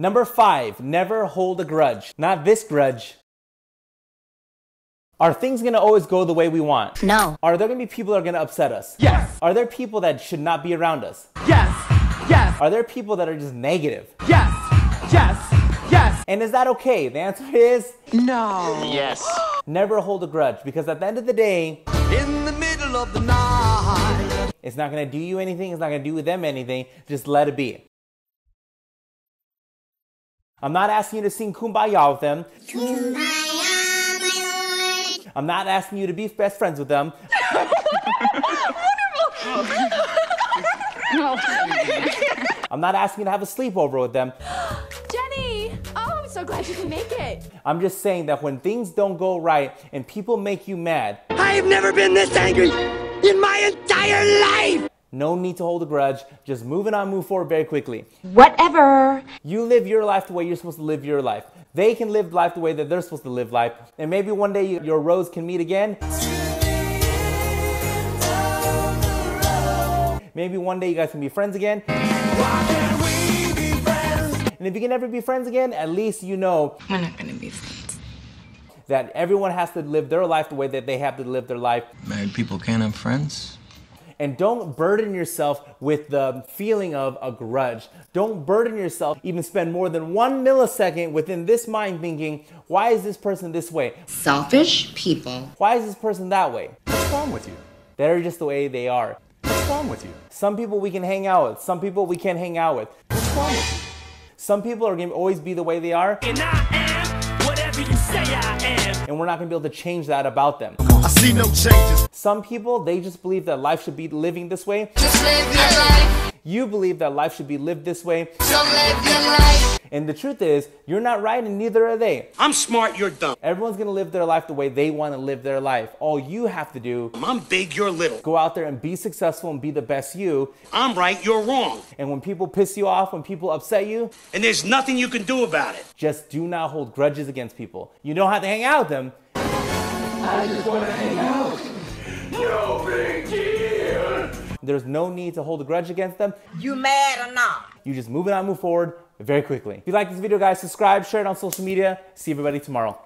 Number five, never hold a grudge. Not this grudge. Are things gonna always go the way we want? No. Are there gonna be people that are gonna upset us? Yes. Are there people that should not be around us? Yes. Yes. Are there people that are just negative? Yes. Yes. Yes. And is that okay? The answer is No. Yes. never hold a grudge because at the end of the day, In the middle of the night. it's not gonna do you anything, it's not gonna do with them anything. Just let it be. I'm not asking you to sing kumbaya with them. Kumbaya, I'm not asking you to be best friends with them. I'm not asking you to have a sleepover with them. Jenny! Oh, I'm so glad you can make it. I'm just saying that when things don't go right and people make you mad, I have never been this angry in my entire life. No need to hold a grudge. Just moving on, move forward very quickly. Whatever. You live your life the way you're supposed to live your life. They can live life the way that they're supposed to live life. And maybe one day your roads can meet again. Maybe one day you guys can be friends again. And if you can never be friends again, at least you know We're not gonna be friends. that everyone has to live their life the way that they have to live their life. Married people can't have friends. And don't burden yourself with the feeling of a grudge. Don't burden yourself, even spend more than one millisecond within this mind thinking, why is this person this way? Selfish people. Why is this person that way? What's wrong with you? They're just the way they are. What's wrong with you? Some people we can hang out with, some people we can't hang out with. What's wrong with you? Some people are gonna always be the way they are, And I am whatever you say I am. and we're not gonna be able to change that about them. I see no changes. Some people, they just believe that life should be living this way. Just live your life. You believe that life should be lived this way. So live your life. And the truth is, you're not right and neither are they. I'm smart, you're dumb. Everyone's gonna live their life the way they wanna live their life. All you have to do, I'm big, you're little. go out there and be successful and be the best you. I'm right, you're wrong. And when people piss you off, when people upset you, And there's nothing you can do about it. just do not hold grudges against people. You don't have to hang out with them. I just wanna hang out. No big deal. There's no need to hold a grudge against them. You mad or not? You just move it on, move forward very quickly. If you like this video, guys, subscribe, share it on social media. See everybody tomorrow.